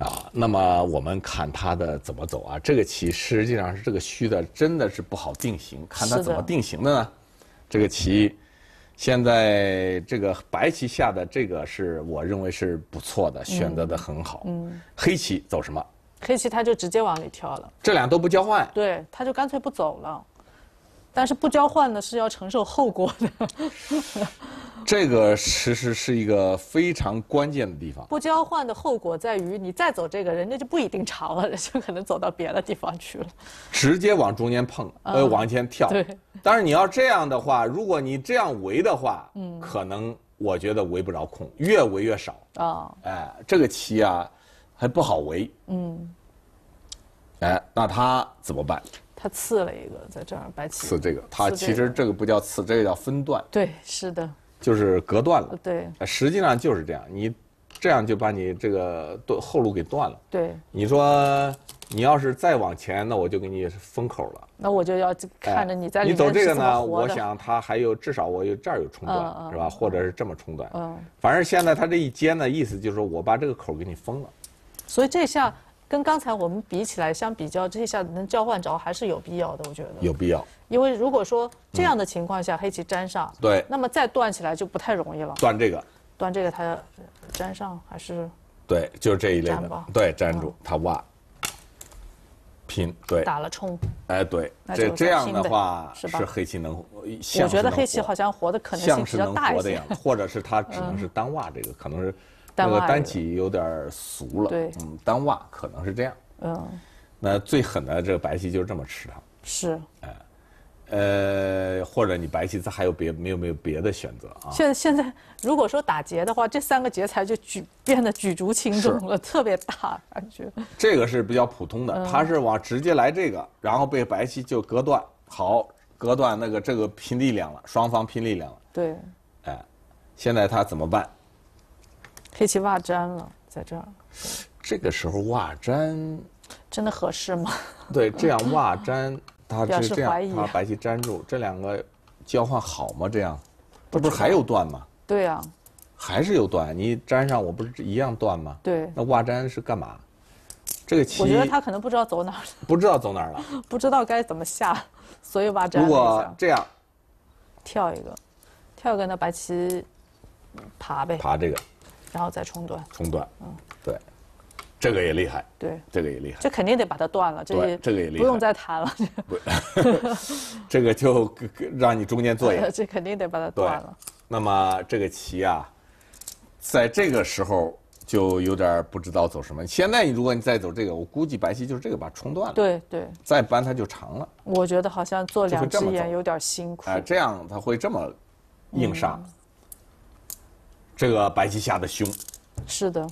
啊？那么我们看他的怎么走啊？这个棋实际上是这个虚的，真的是不好定型。看他怎么定型的呢？这个棋，现在这个白棋下的这个是我认为是不错的，选择的很好。嗯，黑棋走什么？黑棋他就直接往里跳了，这俩都不交换。对，他就干脆不走了。但是不交换呢是要承受后果的，这个其实是一个非常关键的地方。不交换的后果在于你再走这个，人家就不一定长了，人家可能走到别的地方去了。直接往中间碰，呃，往前跳。对。但是你要这样的话，如果你这样围的话，嗯，可能我觉得围不着空，越围越少。啊，哎，这个棋啊，还不好围。嗯。哎，那他怎么办？他刺了一个在这儿，白棋刺这个，他其实这个不叫刺，这个叫分段，对，是的，就是隔断了。对呃实际上就是这样，你这样就把你这个断后路给断了。对，你说你要是再往前，那我就给你封口了。那我就要看着你在里你走这个呢，我想他还有至少我有这儿有冲断，嗯嗯是吧？或者是这么冲断。嗯，反正现在他这一尖呢，意思就是说我把这个口给你封了。所以这下跟刚才我们比起来，相比较这下能交换着还是有必要的，我觉得。有必要。因为如果说这样的情况下，黑棋粘上，对，那么再断起来就不太容易了。断这个，断这个它粘上还是对，就是这一类的吧，对，粘住它挖，拼，对，打了冲。哎，对，那这这样的话是是黑棋能，我觉得黑棋好像活的可能性比较大一些或者是它只能是单挖这个，可能是那个单挖这个棋有点俗了，对嗯，单袜可能是这样。嗯，那最狠的这个白棋就是这么吃它。是哎呃，或者你白棋还有别没有没有别的选择啊？现现在如果说打劫的话，这三个劫材就举变得举足轻重了，特别大感觉。这个是比较普通的，他是往直接来这个，然后被白棋就隔断，好隔断那个这个拼力量了，双方拼力量了。对，哎，现在他怎么办？黑棋挖粘了，在这儿。这个时候挖粘，真的合适吗？对，这样挖粘。他是这样，把白棋粘住，这两个交换好吗？这样，这不是还有断吗？对呀，还是有断。你粘上，我不是一样断吗？对。那挖粘是干嘛？这个棋，我觉得他可能不知道走哪儿，不知道走哪儿了，不知道 该怎么下，所以挖粘。如果这样，跳一个，跳一个，那白棋爬呗，爬这个，然后再冲断，冲断，嗯，对。这个也厉害，对，这个也厉害，这肯定得把它断了，这这个也厉害，不用再谈了。这个就让你中间做一个，这肯定得把它断了。那么这个棋啊，在这个时候就有点不知道走什么。现在你如果你再走这个，我估计白棋就是这个把冲断了。对对，再搬它就长了。我觉得好像做两只眼有点辛苦。哎，这样它会这么硬上。这个白棋下的凶。是的。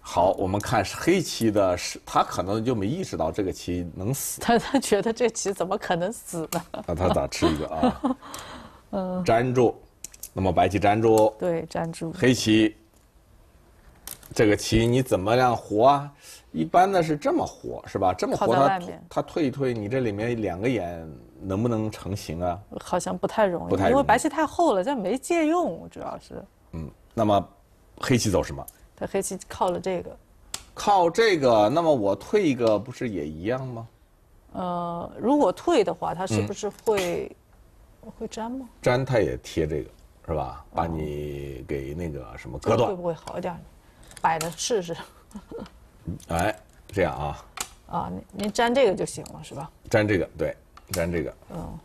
好，我们看黑棋的，是他可能就没意识到这个棋能死。他 他觉得这棋怎么可能死呢？那他咋吃一个啊？嗯，粘住，那么白棋粘住，对，粘住。黑棋，这个棋你怎么样活啊？一般的是这么活，是吧？这么活，他他退一退，你这里面两个眼能不能成型啊？好像不太容易，因为白棋太厚了，这没借用，主要是。嗯，那么黑棋走什么？他黑棋靠了这个，靠这个，那么我退一个不是也一样吗？呃，如果退的话，他是不是会会粘吗？粘，他也贴这个，是吧？把你给那个什么割断，会不会好一点？摆着试试。哎，这样啊。啊，您您粘这个就行了，是吧？粘这个，对，粘这个。嗯，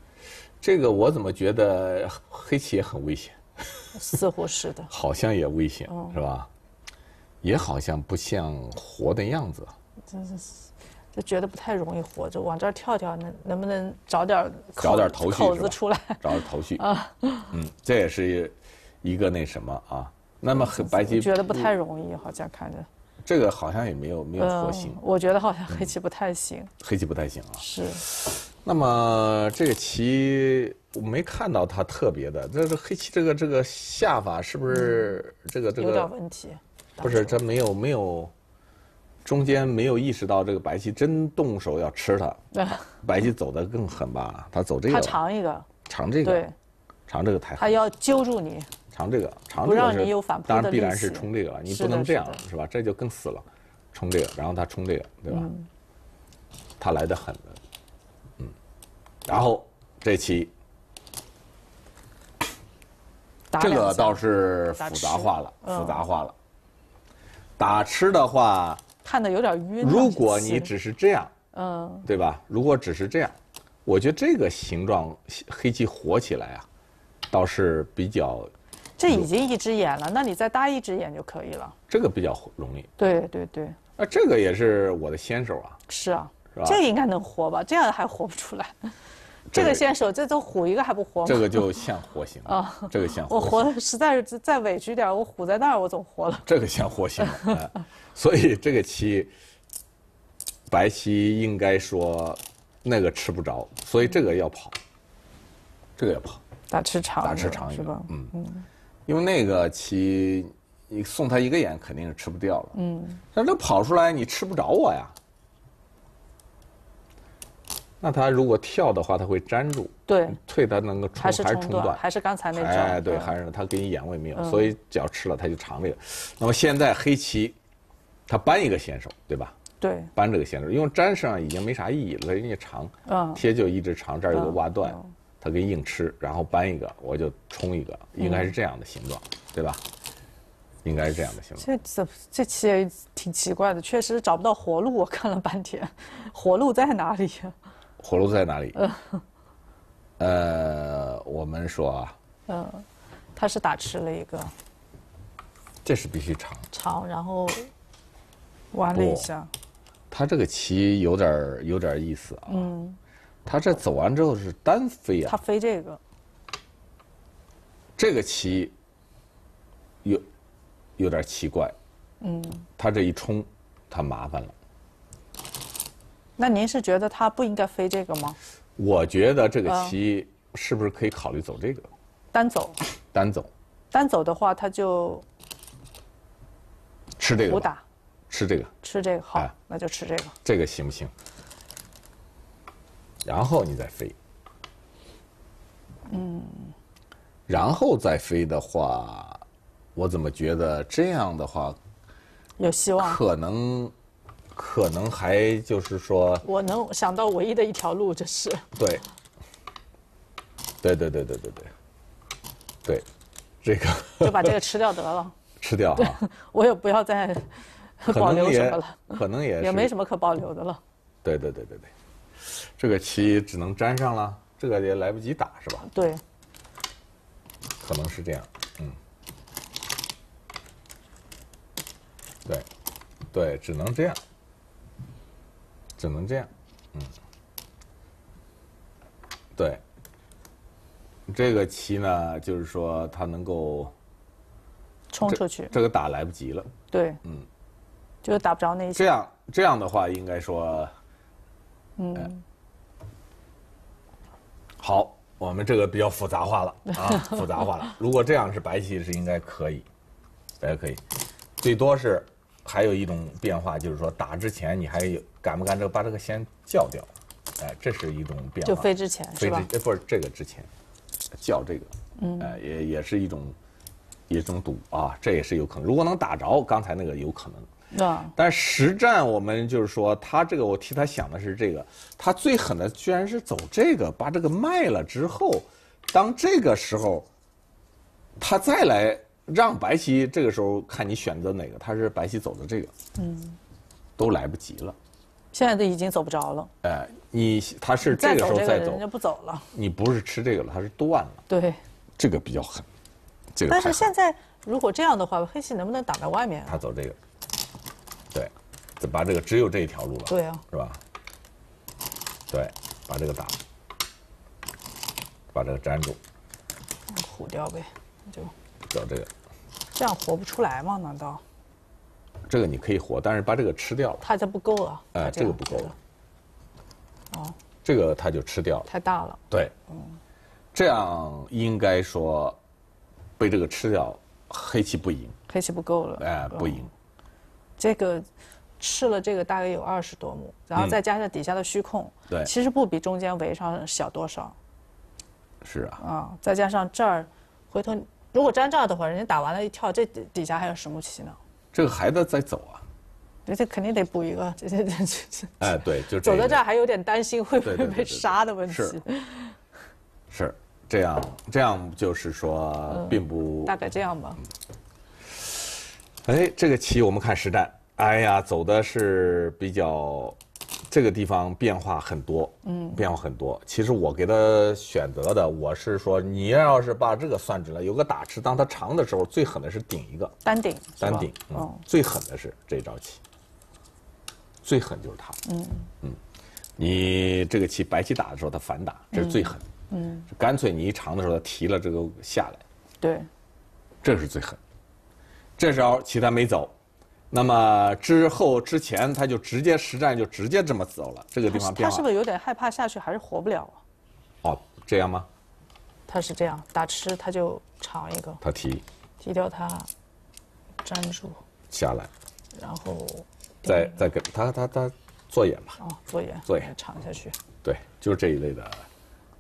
这个我怎么觉得黑棋也很危险？似乎是的。好像也危险，是吧？也好像不像活的样子，真是，就觉得不太容易活。着往这儿跳跳，能能不能找点找点头绪口子出来？找点头绪啊，嗯，这也是一个那什么啊。那么白棋觉得不太容易，好像看着这个好像也没有没有活行。我觉得好像黑棋不太行，黑棋不太行啊。是。那么这个棋我没看到他特别的，这个黑棋这个这个下法是不是这个这个有点问题？不是，这没有没有，中间没有意识到这个白棋真动手要吃它。白棋走的更狠吧？他走这个。他长一个。长这个。对。长这个太狠。他要揪住你。长这个，长这个不让你有反扑当然必然是冲这个了，你不能这样是吧？这就更死了，冲这个，然后他冲这个，对吧？他来的狠的，嗯。然后这棋。这个倒是复杂化了，复杂化了。打吃的话，看的有点晕。如果你只是这样，嗯，对吧？如果只是这样，我觉得这个形状黑棋活起来啊，倒是比较。这已经一只眼了，那你再搭一只眼就可以了。这个比较容易。对对对。啊，这个也是我的先手啊。是啊，是吧？这应该能活吧？这样还活不出来。这个先手，这都虎一个还不活吗？这个就像活型啊，这个像。我活的实在是再委屈点，我虎在那儿，我总活了。这个像活型，所以这个棋，白棋应该说那个吃不着，所以这个要跑，这个要跑。打吃长，打吃长是吧？嗯嗯，因为那个棋，你送他一个眼肯定是吃不掉了。嗯，但这跑出来你吃不着我呀。那他如果跳的话，他会粘住。对，退他能够冲还是冲断，还是刚才那种。哎，对，还是他给你眼位没有，所以只要吃了他就长这个。那么现在黑棋，他搬一个先手，对吧？对，搬这个先手，因为粘上已经没啥意义了，人家长，嗯，贴就一直长，这儿有个挖断，他给硬吃，然后搬一个，我就冲一个，应该是这样的形状，对吧？应该是这样的形状。这这这棋也挺奇怪的，确实找不到活路，我看了半天，活路在哪里呀？火炉在哪里？呃，我们说啊，嗯，他是打吃了一个，这是必须长长，然后玩了一下。他这个棋有点有点意思啊。嗯，他这走完之后是单飞啊他，飞这个，这个棋有有点奇怪。嗯，他这一冲，他麻烦了。那您是觉得他不应该飞这个吗？我觉得这个啊棋是不是可以考虑走这个？单走，单走，单走的话，他就吃这个不，打，吃这个，吃这个好哎，那就吃这个。这个行不行？然后你再飞，嗯，然后再飞的话，我怎么觉得这样的话，有希望。可能，可能还就是说，我能想到唯一的一条路就是，对，对对对对对对，对，这个 就把这个吃掉得了，吃掉哈，我也不要再保留什么了，可能也是也没什么可保留的了。对对对对对，这个棋只能粘上了，这个也来不及打是吧？对，可能是这样，嗯，对，对，只能这样，只能这样，嗯，对，这个棋呢，就是说它能够冲出去，这个打来不及了，对，嗯，就是打不着那一。这样这样的话，应该说，嗯，好，我们这个比较复杂化了啊，复杂化了。如果这样是白棋是应该可以，大家可以，最多是还有一种变化，就是说打之前你还有敢不敢这个把这个先叫掉，哎，这是一种变化。就飞之前？飞之呃不是这个之前，叫这个，嗯，哎也也是一种一种赌啊，这也是有可能。如果能打着，刚才那个有可能。那但实战我们就是说，他这个我替他想的是这个，他最狠的居然是走这个，把这个卖了之后，当这个时候，他再来让白棋，这个时候看你选择哪个，他是白棋走的这个，嗯，都来不及了。现在都已经走不着了，哎，你他是这个时候再走人家，不走了。你不是吃这个了，他是断了，对，这个比较狠，这个但是现在如果这样的话，黑棋能不能挡在外面啊？他走这个，对，就把这个只有这一条路了，对啊，是吧？对，把这个打，把这个粘住，糊掉呗，就找这个，这样活不出来吗？难道这个你可以活，但是把这个吃掉了，它这不够了？哎，他这个不够了，哦这个它就吃掉了，太大了。对，嗯这样应该说被这个吃掉，黑棋不赢，黑棋不够了，哎，不赢，这个吃了这个大概有二十多目，然后再加上底下的虚空，嗯对其实不比中间围上小多少是啊，啊。再加上这儿，回头如果粘这儿的话，人家打完了一跳，这底底下还有什么棋呢？这个还得再走啊，这这肯定得补一个，这这这这哎，对，就走到这儿还有点担心会不会被杀的问题。是是这样，这样就是说并不大概这样吧。哎，这个棋我们看实战，哎呀，走的是比较这个地方变化很多，嗯，变化很多。其实我给他选择的，我是说，你要是把这个算准了，有个打吃，当它长的时候，最狠的是顶一个。单顶，单顶，嗯，哦，最狠的是这招棋，最狠就是他，嗯。嗯，你这个棋白棋打的时候，他反打，这是最狠，嗯，干脆你一长的时候，他提了这个下来。对，这是最狠。这时候棋他没走，那么之后之前他就直接实战就直接这么走了，这个地方变化他是不是有点害怕下去还是活不了啊？哦，这样吗？他是这样打吃，他就尝一个，他提提掉他，粘住，下来，然后再再给他他他做眼吧，哦做眼做眼尝下去，对，就是这一类的，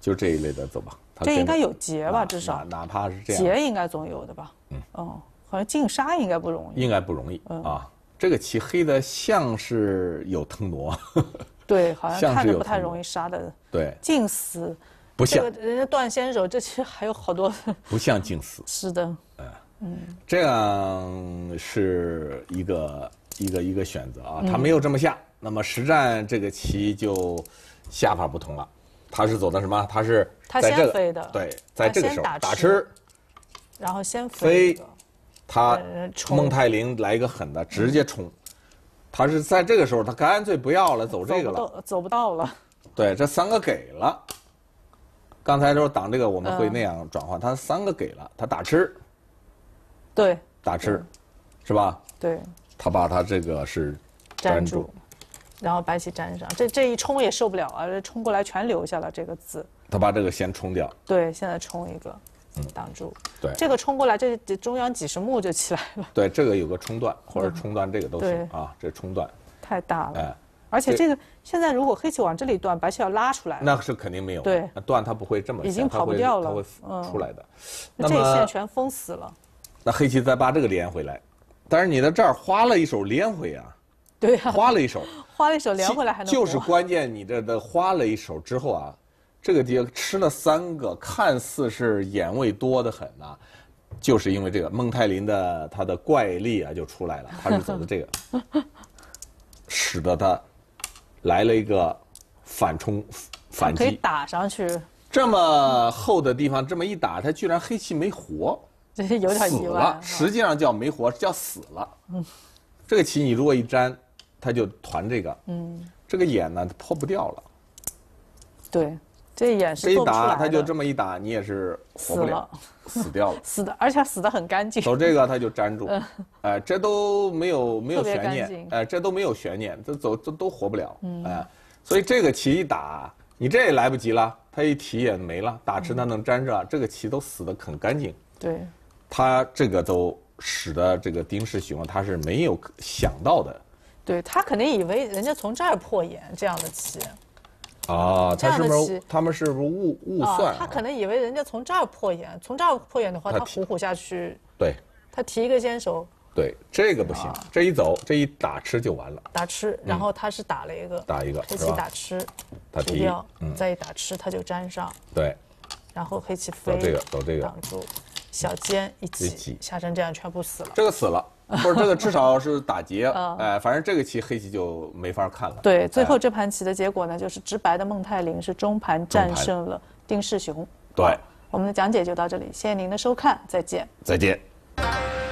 就这一类的走吧。这应该有结吧？至少哪哪怕是这样，结应该总有的吧？嗯，哦，好像进杀应该不容易。应该不容易嗯啊。这个棋黑的像是有腾挪，对，好像像看着不太容易杀的。对，进死，不像这个人家段先手，这其实还有好多。不像进死。是的，嗯嗯这样是一个一个一个选择嗯啊，他没有这么下。那么实战这个棋就下法不同了，他是走的什么？他是他在这个先飞的对，在这个时候打吃打吃，然后先飞他呃冲蒙太林来一个狠的，直接冲。他是在这个时候，他干脆不要了，走这个了，走不到，走不到了。对，这三个给了。刚才说挡这个我们会那样转换，他三个给了，他打吃，对，打吃，是吧？对，他把他这个是粘住，然后白棋粘上，这这一冲也受不了啊！这冲过来全留下了这个字。他把这个先冲掉。对，现在冲一个，挡住。对，这个冲过来，这中央几十目就起来了。对，这个有个冲断或者冲断这个都行啊，这冲断太大了。哎。而且这个现在如果黑棋往这里断，白棋要拉出来，那是肯定没有。对，断它不会这么，已经跑不掉了，它会出来的。那这线全封死了。那黑棋再把这个连回来，但是你在这儿花了一手连回啊。对啊。花了一手。花了一手连回来还能。就是关键，你这的花了一手之后啊，这个爹吃了三个，看似是眼位多的很呐，就是因为这个孟泰林的他的怪力啊就出来了，他是走的这个，使得他。来了一个反冲反击，可以打上去。这么厚的地方，这么一打，他居然黑棋没活，这有点死了。实际上叫没活，叫死了。嗯，这个棋你如果一粘，他就团这个。嗯，这个眼呢破不掉了。对，这眼是这一打，他就这么一打，你也是活不了，死掉了。死的，而且死的很干净。走这个他就粘住，哎，这都没有没有悬念，哎，这都没有悬念，这走这都活不了，哎，所以这个棋一打，你这也来不及了，他一提也没了，打吃他能粘着，这个棋都死的很干净。对，他这个都使得这个丁世雄他是没有想到的。对他肯定以为人家从这儿破眼这样的棋。啊，他是不是他们是不是误误算？他可能以为人家从这儿破眼，从这儿破眼的话，他虎虎下去。对，他提一个先手。对，这个不行，这一走，这一打吃就完了。打吃，然后他是打了一个，打一个，黑棋打吃，他提掉，再一打吃，他就粘上。对，然后黑棋飞，走这个，走这个，挡住，小尖一挤，下成这样全部死了。这个死了。或者这个至少是打劫，哎，反正这个棋黑棋就没法看了。对，最后这盘棋的结果呢，就是直白的孟泰林是中盘战胜了丁世雄。对，我们的讲解就到这里，谢谢您的收看，再见。再见。